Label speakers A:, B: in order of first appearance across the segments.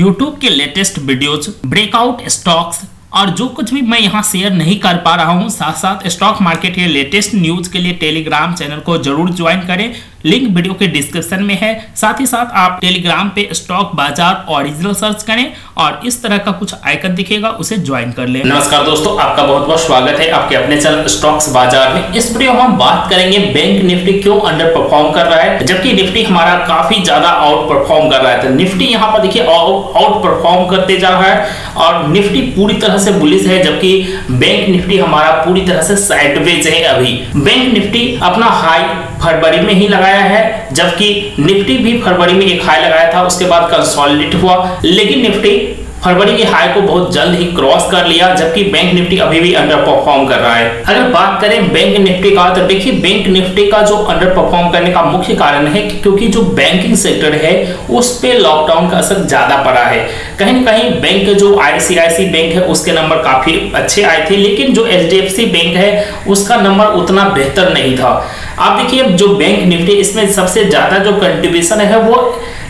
A: YouTube के latest videos breakout stocks और जो कुछ भी मैं यहाँ शेयर नहीं कर पा रहा हूँ साथ साथ स्टॉक मार्केट के लेटेस्ट न्यूज़ के लिए टेलीग्राम चैनल को ज़रूर ज्वाइन करें। लिंक वीडियो के डिस्क्रिप्शन में है। साथ ही साथ आप टेलीग्राम पे स्टॉक बाज़ार ओरिजिनल सर्च करें और इस तरह का कुछ आइकन दिखेगा, उसे ज्वाइन कर लें। नमस्कार दोस्तों, आपका बहुत बहुत स्वागत है आपके अपने चैनल स्टॉक्स बाज़ार में। इस वीडियो हम बात करेंगे बैंक निफ्टी क्यों अंडर परफॉर्म कर रहा है, जबकि निफ्टी हमारा काफ़ी ज़्यादा आउट परफॉर्म कर रहा है। तो निफ्टी यहाँ पर देखिए आउट परफॉर्म करते जा रहा है और निफ्टी पूरी तरह से बुलिस है, जबकि बैंक निफ्टी हमारा पूरी तरह से साइडवेज है अभी। बैंक निफ्टी अपना हाई फरवरी में ही लगाया है, जबकि निफ्टी भी फरवरी में एक हाई लगाया था, उसके बाद कंसोलिडेट हुआ। लेकिन निफ्टी फरवरी की हाई को बहुत जल्द ही क्रॉस कर लिया, जबकि बैंक निफ्टी अभी भी अंडर परफॉर्म कर रहा है। अगर बात करें बैंक निफ्टी का तो देखिए बैंक निफ्टी का जो अंडर परफॉर्म करने का मुख्य कारण है क्योंकि जो बैंकिंग सेक्टर है, उस पे लॉकडाउन का असर ज़्यादा पड़ा है। कहीं ना कहीं बैंक जो आईसीआईसी बैंक है, उसके नंबर काफ़ी अच्छे आए थे, लेकिन जो एचडीएफसी बैंक है, उसका नंबर उतना बेहतर नहीं था। आप देखिए जो बैंक निफ्टी इसमें सबसे ज़्यादा जो कंट्रीब्यूशन है वो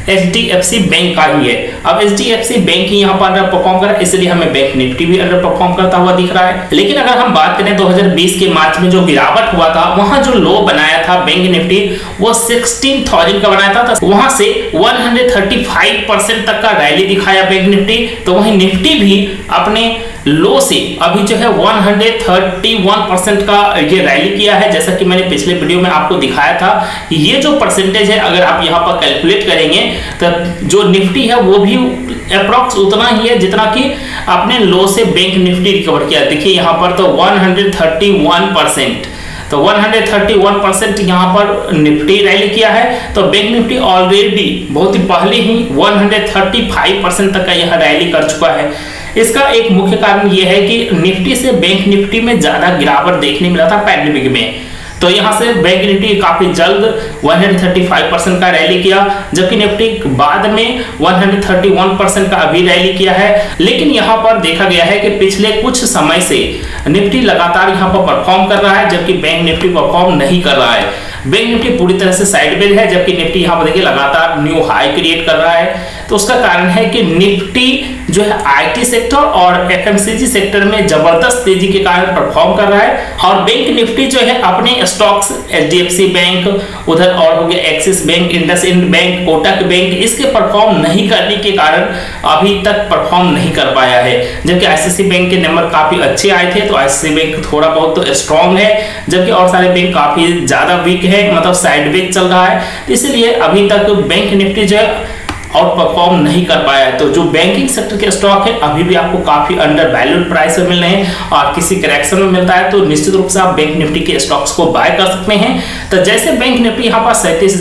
A: एच बैंक का ही है। अब एच बैंक ही यहाँ पर अंडर परफॉर्म कर इसलिए हमें बैंक निफ्टी भी अंडर परफॉर्म करता हुआ दिख रहा है। लेकिन अगर हम बात करें 2020 के मार्च में जो गिरावट हुआ था वहाँ जो लो बनाया था बैंक निफ्टी वो 16,000 का बनाया था तो वहाँ से 135 परसेंट तक का रैली दिखाया बैंक निफ्टी तो वही निफ्टी भी अपने लो से अभी जो है 131 परसेंट का ये रैली किया है जैसा कि मैंने पिछले वीडियो में आपको दिखाया था। ये जो परसेंटेज है अगर आप यहाँ पर कैलकुलेट करेंगे तो जो निफ्टी है वो भी अप्रोक्स उतना ही है जितना कि अपने लो से बैंक निफ्टी रिकवर किया। देखिए यहाँ पर तो 131 परसेंट तो 131 परसेंट यहाँ पर निफ्टी रैली किया है। तो बैंक निफ्टी ऑलरेडी बहुत ही पहले ही 135 परसेंट तक का यह रैली कर चुका है। इसका एक मुख्य कारण यह है कि निफ्टी से बैंक निफ्टी में ज़्यादा गिरावट देखने मिला था पैंडेमिक में। तो यहाँ से बैंक निफ्टी काफ़ी जल्द 135 परसेंट का रैली किया, जबकि निफ्टी बाद में 131 परसेंट का अभी रैली किया है। लेकिन यहाँ पर देखा गया है कि पिछले कुछ समय से निफ्टी लगातार यहाँ पर परफॉर्म कर रहा है, जबकि बैंक निफ्टी परफॉर्म नहीं कर रहा है। बैंक निफ्टी पूरी तरह से साइडवेज है, जबकि निफ्टी यहाँ पर देखिए लगातार न्यू हाई क्रिएट कर रहा है। तो उसका कारण है कि निफ्टी जो है आईटी सेक्टर और एफएमसीजी सेक्टर में ज़बरदस्त तेज़ी के कारण परफॉर्म कर रहा है और बैंक निफ्टी जो है अपने स्टॉक्स एचडीएफसी बैंक उधर और हो गया Axis bank Indus bank Kotak bank इसके परफॉर्म नहीं करने के कारण अभी तक परफॉर्म नहीं कर पाया है। जबकि आईसीसी बैंक के नंबर काफ़ी अच्छे आए थे तो आईसीसी बैंक थोड़ा बहुत तो स्ट्रॉन्ग है, जबकि और सारे बैंक काफ़ी ज़्यादा वीक है मतलब साइडवेज चल रहा है। इसलिए अभी तक बैंक निफ्टी जो है आउट परफॉर्म नहीं कर पाया है। तो जो बैंकिंग सेक्टर के स्टॉक है, अभी भी आपको काफ़ी अंडर वैल्यूड प्राइस में मिल रहे हैं और किसी करेक्शन में मिलता है तो निश्चित रूप से आप बैंक निफ्टी के स्टॉक्स को बाय कर सकते हैं। तो जैसे बैंक निफ्टी यहाँ पर सैंतीस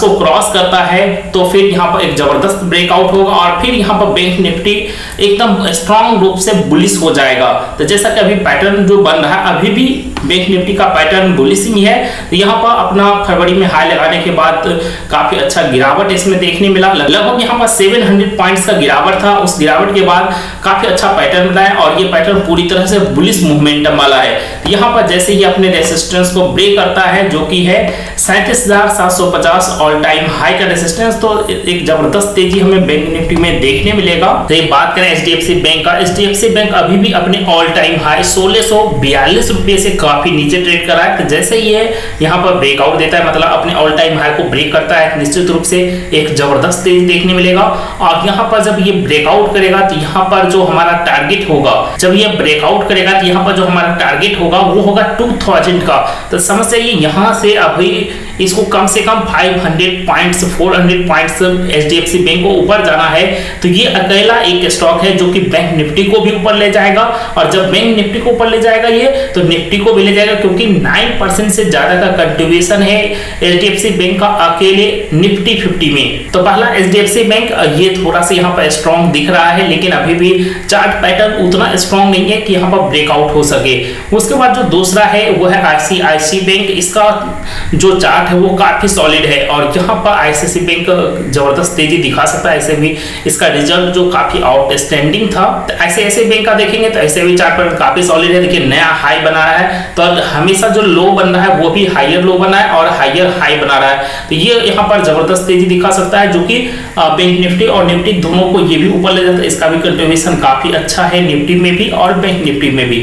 A: को क्रॉस करता है तो फिर यहाँ पर एक ज़बरदस्त ब्रेकआउट होगा और फिर यहाँ पर बैंक निफ्टी एकदम स्ट्रॉन्ग रूप से बुलिस हो जाएगा। तो जैसा कि अभी पैटर्न जो बन रहा है, अभी भी बैंक निफ्टी का पैटर्न बुलिस ही है। यहाँ पर अपना फरवरी में हाई लगाने के बाद काफ़ी अच्छा गिरावट इसमें देखने मिला। लगभग यहाँ पर 700 पॉइंट्स का गिरावट था। उस गिरावट के बाद काफ़ी अच्छा पैटर्न बनाया और ये पैटर्न पूरी तरह से बुलिस मूवमेंटम वाला है। यहाँ पर जैसे ही अपने रेसिस्टेंस को ब्रेक करता है, जो कि है सैंतीस ऑल टाइम हाई का रेसिस्टेंस तो एक ज़बरदस्त तेज़ी हमें बैंक निफ्टी में देखने मिलेगा। तो ये बात करें एच बैंक का। एच बैंक अभी भी अपने ऑल टाइम हाई सोलह सौ बयालीस रुपए से काफ़ी नीचे ट्रेड कर है। तो जैसे ही ये यहाँ पर ब्रेकआउट देता है मतलब अपने ऑल टाइम हाई को ब्रेक करता है, निश्चित रूप से एक ज़बरदस्त तेज देखने मिलेगा। और यहाँ पर जब ये ब्रेकआउट करेगा तो यहाँ पर जो हमारा टारगेट होगा, जब ये ब्रेकआउट करेगा तो यहाँ पर जो हमारा टारगेट होगा, वो होगा टू थाउज़ेंड का। तो समझ यहाँ से अभी इसको कम से कम 500 पॉइंट्स 400 पॉइंट्स एचडीएफसी बैंक को ऊपर जाना है। तो ये अकेला एक स्टॉक है जो कि बैंक निफ्टी को भी ऊपर ले जाएगा। और जब बैंक निफ्टी को ऊपर ले जाएगा ये तो निफ्टी को भी ले जाएगा क्योंकि 9 परसेंट से ज़्यादा का कंट्रीब्यूशन है एचडीएफसी बैंक का अकेले निफ्टी 50 में। तो पहला एचडीएफसी बैंक ये थोड़ा सा यहाँ पर स्ट्रॉन्ग दिख रहा है, लेकिन अभी भी चार्ट पैटर्न उतना स्ट्रॉन्ग नहीं है कि यहाँ पर ब्रेकआउट हो सके। उसके बाद जो दूसरा है, वो है आईसीआईसी बैंक इसका जो चार्ट है, वो काफ़ी सॉलिड है और यहाँ पर आईसीसी बैंक ज़बरदस्त तेज़ी दिखा सकता है, ऐसे भी इसका रिज़ल्ट जो काफ़ी आउटस्टैंडिंग था। तो ऐसे ऐसे बैंक का देखेंगे तो ऐसे भी चार्ट पर काफ़ी सॉलिड है। देखिए, नया हाई बना रहा है। तो हमेशा जो लो बन रहा है, वो भी हाइयर लो बना है और हाइयर हाई बना रहा है। तो ये यहाँ पर ज़बरदस्त तेज़ी दिखा दिखा सकता है, जो कि बैंक निफ्टी और निफ्टी दोनों को ये भी ऊपर ले जाता है। इसका भी कंट्रीब्यूशन काफ़ी अच्छा है निफ्टी में भी और बैंक निफ्टी में भी।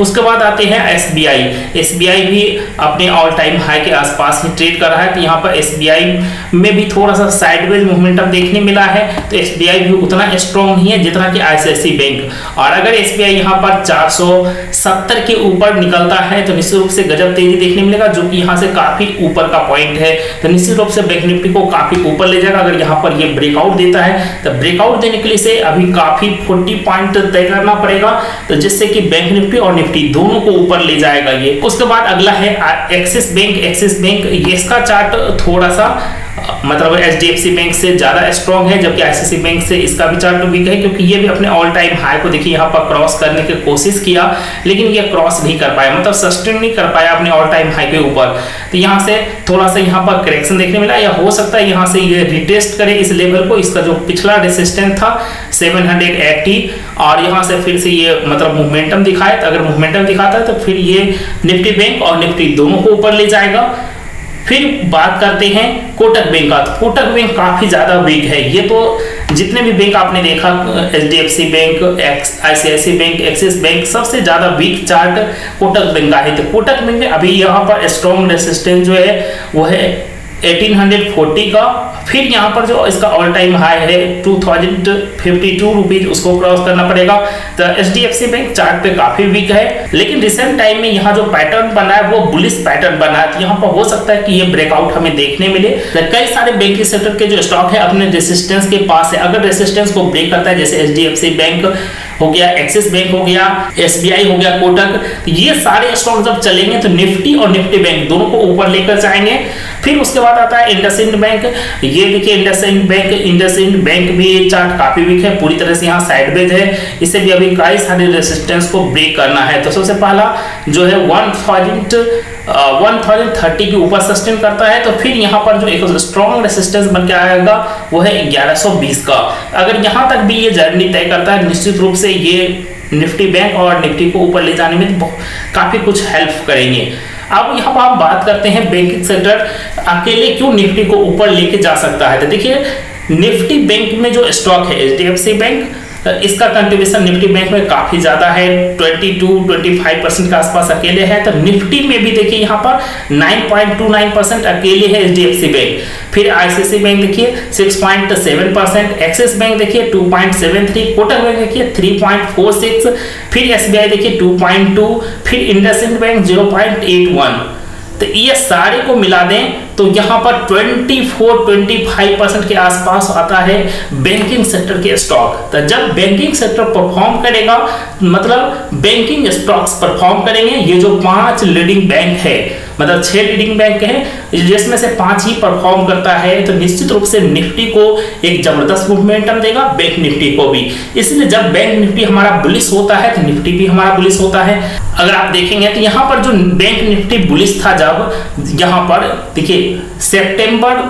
A: उसके बाद आते हैं S B I S B I भी अपने ऑल टाइम हाई के आसपास ही ट्रेड कर रहा है तो यहाँ पर एस बी आई में भी थोड़ा सा साइडवेज मूवमेंटम देखने मिला है तो एस बी आई भी उतना स्ट्रॉन्ग नहीं है जितना कि आईसीआईसी बैंक और अगर एस बी आई यहाँ पर 470 के ऊपर निकलता है तो निश्चित रूप से गजब तेज़ी देखने मिलेगा, जो कि यहाँ से काफ़ी ऊपर का पॉइंट है। तो निश्चित रूप से बैंक निफ्टी को काफ़ी ऊपर ले जाएगा, अगर यहाँ पर ये ब्रेकआउट देता है तो ब्रेकआउट देने के लिए से अभी काफ़ी फोर्टी पॉइंट तय करना पड़ेगा तो जिससे कि बैंक निफ्टी और निफ्टी दोनों को ऊपर ले जाएगा ये। उसके बाद अगला है एक्सिस बैंक एक्सिस बैंक इसका चार्ट थोड़ा सा मतलब H D F C bank से ज़्यादा स्ट्रॉन्ग है, जबकि आईसीसी बैंक से इसका भी चार्ट वीक है, क्योंकि ये भी अपने ऑल टाइम हाई को देखिए, यहाँ पर क्रॉस करने की कोशिश किया, लेकिन ये क्रॉस नहीं कर पाया मतलब सस्टेन नहीं कर पाया अपने ऑल टाइम हाई के ऊपर। तो यहाँ से थोड़ा सा यहाँ पर करेक्शन देखने मिला, या हो सकता है यहाँ से ये रिटेस्ट करे इस लेवल को, इसका जो पिछला रेसिस्टेंट था 780 और यहाँ से फिर से ये मतलब मोमेंटम दिखाए तो अगर मोमेंटम दिखाता है तो फिर ये निफ्टी बैंक और निफ्टी दोनों को ऊपर ले जाएगा। फिर बात करते हैं कोटक बैंक का। कोटक बैंक काफ़ी ज़्यादा वीक है। ये तो जितने भी बैंक आपने देखा H D F C bank ICICI bank Axis bank सबसे ज़्यादा वीक चार्ट कोटक बैंक का है। तो कोटक बैंक में अभी यहाँ पर स्ट्रॉन्ग रेसिस्टेंस जो है, वो है 1840 का। फिर यहाँ पर जो इसका ऑल टाइम हाई है two thousand fifty two rupees उसको क्रॉस करना पड़ेगा। तो H D F C bank chart पे काफ़ी वीक है, लेकिन रिसेंट टाइम में यहाँ जो पैटर्न बना है, वो बुलिस पैटर्न बना है। यहाँ पर हो सकता है कि ये ब्रेकआउट हमें देखने मिले। तो कई सारे बैंकिंग सेक्टर के जो स्टॉक है, अपने रेसिस्टेंस के पास है। अगर रेसिस्टेंस को ब्रेक करता है, जैसे H D F C bank हो गया एक्सिस बैंक हो गया एसबीआई हो गया कोटक तो ये सारे स्टॉक जब चलेंगे तो निफ्टी और निफ्टी बैंक दोनों को ऊपर लेकर जाएँगे। फिर उसके बाद आता है इंडसइंड बैंक। ये देखिए इंडसइंड बैंक इंडसइंड बैंक भी ये चार्ट काफ़ी वीक है, पूरी तरह से यहाँ साइडवेज है। इसे भी अभी कई सारे रेसिस्टेंस को ब्रेक करना है। तो सबसे पहला जो है one thousand one thousand thirty के ऊपर सस्टेन करता है। तो फिर यहाँ पर जो एक स्ट्रॉन्ग रेसिस्टेंस बन के आएगा, वो है 1120 का। अगर यहाँ तक भी ये जर्नी तय करता है, निश्चित रूप से ये निफ्टी बैंक और निफ्टी को ऊपर ले जाने में काफ़ी कुछ हेल्प करेंगे। अब यहाँ पर आप बात करते हैं बैंकिंग सेक्टर अकेले क्यों निफ्टी को ऊपर लेके जा सकता है? तो देखिए, निफ्टी बैंक में जो स्टॉक है एचडीएफसी बैंक इसका कंट्रीब्यूशन निफ्टी बैंक में काफ़ी ज़्यादा है। 22 25 परसेंट के आसपास अकेले है। तो निफ्टी में भी देखिए यहाँ पर 9.29 परसेंट अकेले है एच बैंक। फिर आईसीसी बैंक देखिए 6.7 परसेंट एक्सिस बैंक देखिए 2.73 कोटक बैंक देखिए 3.46 फिर एसबीआई देखिए 2.2 फिर इंडसइंड बैंक 0.81 तो ये सारे को मिला दें तो यहाँ पर 24-25 परसेंट के आसपास आता है बैंकिंग सेक्टर के स्टॉक तो जब बैंकिंग सेक्टर परफॉर्म करेगा मतलब बैंकिंग स्टॉक्स परफॉर्म करेंगे, ये जो पाँच लीडिंग बैंक है मतलब छह लीडिंग बैंक है, जिसमें से पाँच ही परफॉर्म करता है तो निश्चित रूप से निफ्टी को एक ज़बरदस्त मूवमेंटम देगा बैंक निफ्टी को भी। इसलिए जब बैंक निफ्टी हमारा बुलिस होता है तो निफ्टी भी हमारा बुलिस होता है। अगर आप देखेंगे तो यहाँ पर जो बैंक निफ्टी बुलिस था, जब यहाँ पर, देखिए सितंबर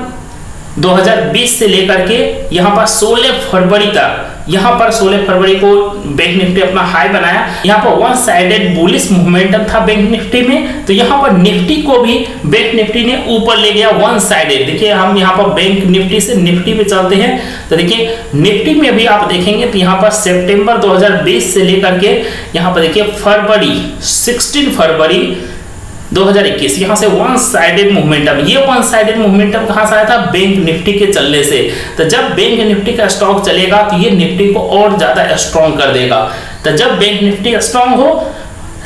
A: 2020 से लेकर के यहाँ पर 16 फरवरी तक, यहाँ पर 16 फरवरी को बैंक निफ्टी अपना हाई बनाया। यहाँ पर वन साइडेड बुलिस मूवमेंटम था बैंक निफ्टी में। तो यहाँ पर निफ्टी को भी बैंक निफ्टी ने ऊपर ले गया वन साइडेड देखिए, हम यहाँ पर बैंक निफ्टी से निफ्टी में चलते हैं। तो देखिए निफ्टी में भी आप देखेंगे तो यहाँ पर सितंबर 2020 से लेकर के यहाँ पर देखिए, फरवरी 16 फरवरी 2021 यहाँ से वन साइडेड मूवमेंटम ये वन साइडेड मूवमेंटम कहाँ से आया था? बैंक निफ्टी के चलने से। तो जब बैंक निफ्टी का स्टॉक चलेगा तो ये निफ्टी को और ज़्यादा स्ट्रॉन्ग कर देगा। तो जब बैंक निफ्टी स्ट्रांग हो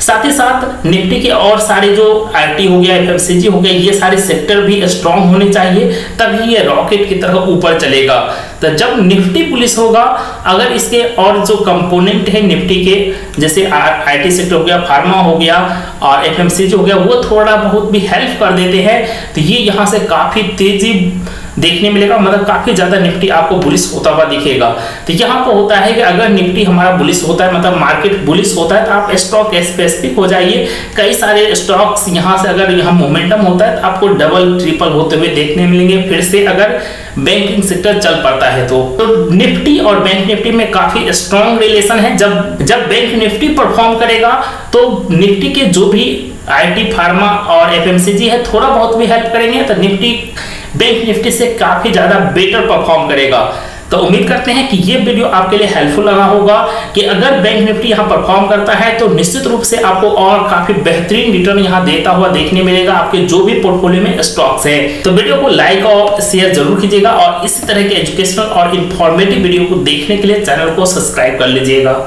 A: साथ ही साथ निफ्टी के और सारे जो आईटी हो गया एफएमसीजी हो गया, ये सारे सेक्टर भी स्ट्रांग होने चाहिए, तभी ये रॉकेट की तरह ऊपर चलेगा। तो जब निफ्टी पुलिस होगा, अगर इसके और जो कंपोनेंट है निफ्टी के, जैसे आईटी सेक्टर हो गया फार्मा हो गया, और एफएमसीजी हो गया, वो थोड़ा बहुत भी हेल्प कर देते हैं तो ये यहाँ से काफ़ी तेज़ी देखने मिलेगा मतलब काफ़ी ज़्यादा निफ्टी आपको बुलिस होता हुआ दिखेगा। तो यहाँ पर होता है कि अगर निफ्टी हमारा बुलिस होता है मतलब मार्केट बुलिस होता है तो आप स्टॉक स्पेसिफिक हो जाइए। कई सारे स्टॉक्स यहाँ से अगर यहाँ मोमेंटम होता है तो आपको डबल ट्रिपल होते हुए देखने मिलेंगे। फिर से अगर बैंकिंग सेक्टर चल पड़ता है तो। तो निफ्टी और बैंक निफ्टी में काफ़ी स्ट्रॉन्ग रिलेशन है। जब जब बैंक निफ्टी परफॉर्म करेगा तो निफ्टी के जो भी आईटी फार्मा और एफएमसीजी है, थोड़ा बहुत भी हेल्प करेंगे तो निफ्टी बैंक निफ्टी से काफ़ी ज़्यादा बेटर परफॉर्म करेगा। तो उम्मीद करते हैं कि ये वीडियो आपके लिए हेल्पफुल लगा होगा कि अगर बैंक निफ्टी यहाँ परफॉर्म करता है तो निश्चित रूप से आपको और काफ़ी बेहतरीन रिटर्न यहाँ देता हुआ देखने मिलेगा आपके जो भी पोर्टफोलियो में स्टॉक्स है। तो वीडियो को लाइक और शेयर ज़रूर कीजिएगा और इसी तरह के एजुकेशनल और इन्फॉर्मेटिव वीडियो को देखने के लिए चैनल को सब्सक्राइब कर लीजिएगा।